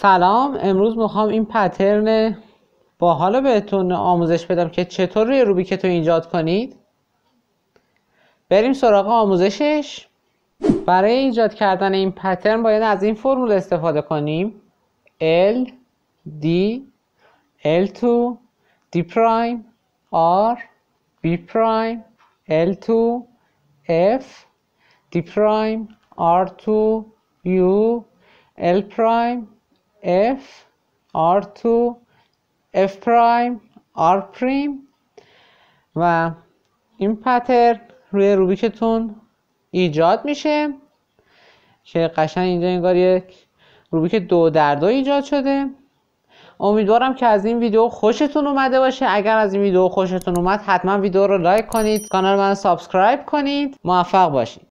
سلام امروز می‌خوام این پترن باحال بهتون آموزش بدم که چطور روی روبیکتون ایجاد کنید. بریم سراغ آموزشش. برای ایجاد کردن این پترن باید از این فرمول استفاده کنیم. L D L2 D prime R B prime L2 F D prime R2 U L prime F R2 F prime R prime. و این pattern روی روبیکتون ایجاد میشه که قشنگ اینجا انگار یک روبیک دو در دو ایجاد شده. امیدوارم که از این ویدیو خوشتون اومده باشه. اگر از این ویدیو خوشتون اومد حتما ویدیو رو like کنید کانال من subscribe کنید. موفق باشید.